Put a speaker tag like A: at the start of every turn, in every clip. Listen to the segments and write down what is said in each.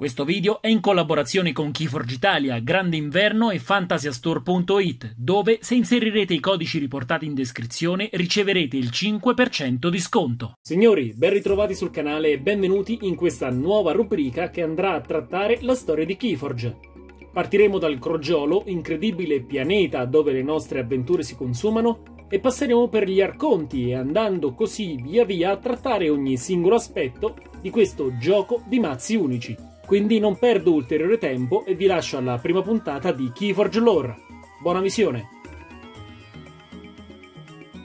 A: Questo video è in collaborazione con Keyforge Italia, Grande Inverno e Fantasiastore.it, dove se inserirete i codici riportati in descrizione riceverete il 5% di sconto.
B: Signori, ben ritrovati sul canale e benvenuti in questa nuova rubrica che andrà a trattare la storia di Keyforge. Partiremo dal Crogiolo, incredibile pianeta dove le nostre avventure si consumano, e passeremo per gli arconti e andando così via via a trattare ogni singolo aspetto di questo gioco di mazzi unici. Quindi non perdo ulteriore tempo e vi lascio alla prima puntata di Keyforge Lore. Buona visione!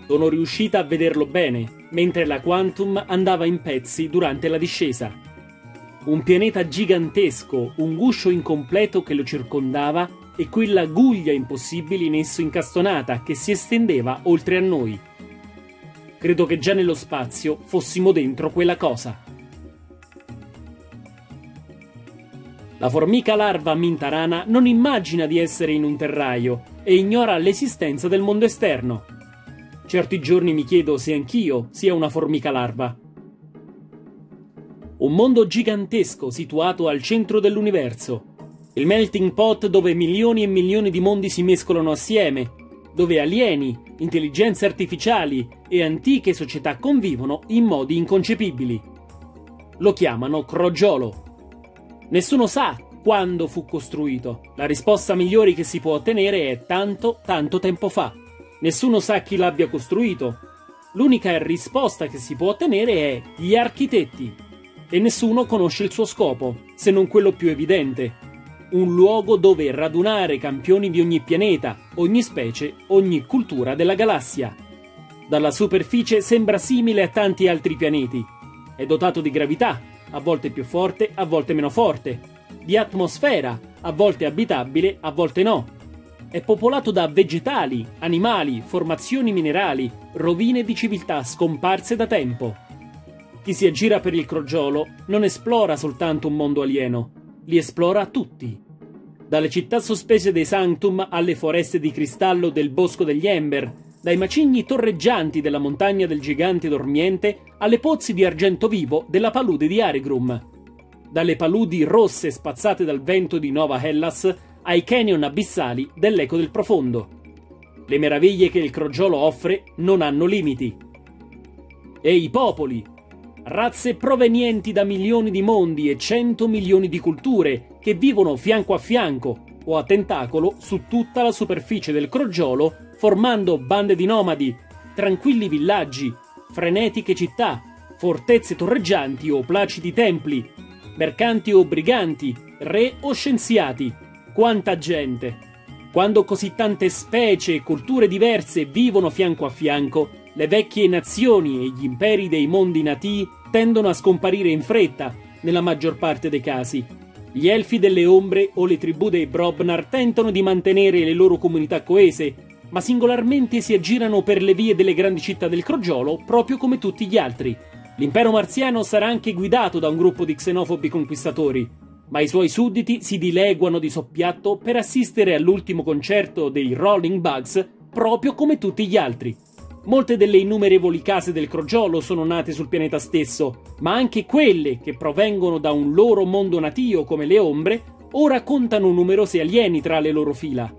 B: Sono riuscita a vederlo bene, mentre la Quantum andava in pezzi durante la discesa. Un pianeta gigantesco, un guscio incompleto che lo circondava e quella guglia impossibile in esso incastonata che si estendeva oltre a noi. Credo che già nello spazio fossimo dentro quella cosa. La formica larva mintarana non immagina di essere in un terraio e ignora l'esistenza del mondo esterno. Certi giorni mi chiedo se anch'io sia una formica larva. Un mondo gigantesco situato al centro dell'universo. Il melting pot dove milioni e milioni di mondi si mescolano assieme, dove alieni, intelligenze artificiali e antiche società convivono in modi inconcepibili. Lo chiamano crogiolo. Nessuno sa quando fu costruito. La risposta migliore che si può ottenere è tanto, tanto tempo fa. Nessuno sa chi l'abbia costruito. L'unica risposta che si può ottenere è gli architetti. E nessuno conosce il suo scopo, se non quello più evidente. Un luogo dove radunare campioni di ogni pianeta, ogni specie, ogni cultura della galassia. Dalla superficie sembra simile a tanti altri pianeti. È dotato di gravità, a volte più forte, a volte meno forte, di atmosfera, a volte abitabile, a volte no. È popolato da vegetali, animali, formazioni minerali, rovine di civiltà scomparse da tempo. Chi si aggira per il crogiolo non esplora soltanto un mondo alieno, li esplora tutti. Dalle città sospese dei Sanctum alle foreste di cristallo del bosco degli Ember, dai macigni torreggianti della montagna del gigante dormiente alle pozzi di argento vivo della palude di Aregrum. Dalle paludi rosse spazzate dal vento di Nova Hellas ai canyon abissali dell'eco del profondo. Le meraviglie che il crogiolo offre non hanno limiti. E i popoli, razze provenienti da milioni di mondi e cento milioni di culture che vivono fianco a fianco o a tentacolo su tutta la superficie del crogiolo formando bande di nomadi, tranquilli villaggi, frenetiche città, fortezze torreggianti o placidi templi, mercanti o briganti, re o scienziati. Quanta gente! Quando così tante specie e culture diverse vivono fianco a fianco, le vecchie nazioni e gli imperi dei mondi natii tendono a scomparire in fretta, nella maggior parte dei casi. Gli elfi delle ombre o le tribù dei Brobnar tentano di mantenere le loro comunità coese, ma singolarmente si aggirano per le vie delle grandi città del Crogiolo proprio come tutti gli altri. L'impero marziano sarà anche guidato da un gruppo di xenofobi conquistatori, ma i suoi sudditi si dileguano di soppiatto per assistere all'ultimo concerto dei Rolling Bugs proprio come tutti gli altri. Molte delle innumerevoli case del Crogiolo sono nate sul pianeta stesso, ma anche quelle che provengono da un loro mondo natio come le ombre ora contano numerosi alieni tra le loro fila.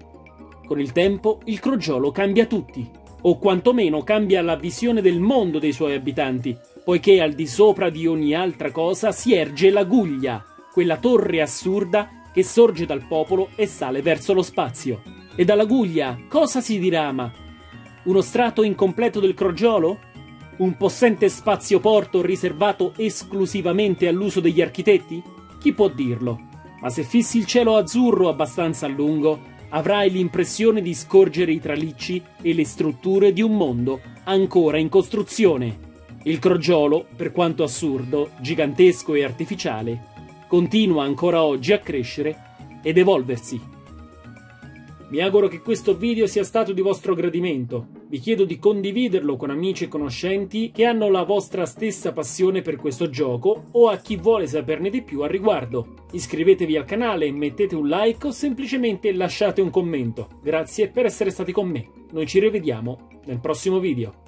B: Con il tempo il crogiolo cambia tutti, o quantomeno cambia la visione del mondo dei suoi abitanti, poiché al di sopra di ogni altra cosa si erge la Guglia, quella torre assurda che sorge dal popolo e sale verso lo spazio. E dalla Guglia cosa si dirama? Uno strato incompleto del crogiolo? Un possente spazioporto riservato esclusivamente all'uso degli architetti? Chi può dirlo? Ma se fissi il cielo azzurro abbastanza a lungo, avrai l'impressione di scorgere i tralicci e le strutture di un mondo ancora in costruzione. Il crogiolo, per quanto assurdo, gigantesco e artificiale, continua ancora oggi a crescere ed evolversi. Mi auguro che questo video sia stato di vostro gradimento. Vi chiedo di condividerlo con amici e conoscenti che hanno la vostra stessa passione per questo gioco o a chi vuole saperne di più al riguardo. Iscrivetevi al canale, mettete un like o semplicemente lasciate un commento. Grazie per essere stati con me. Noi ci rivediamo nel prossimo video.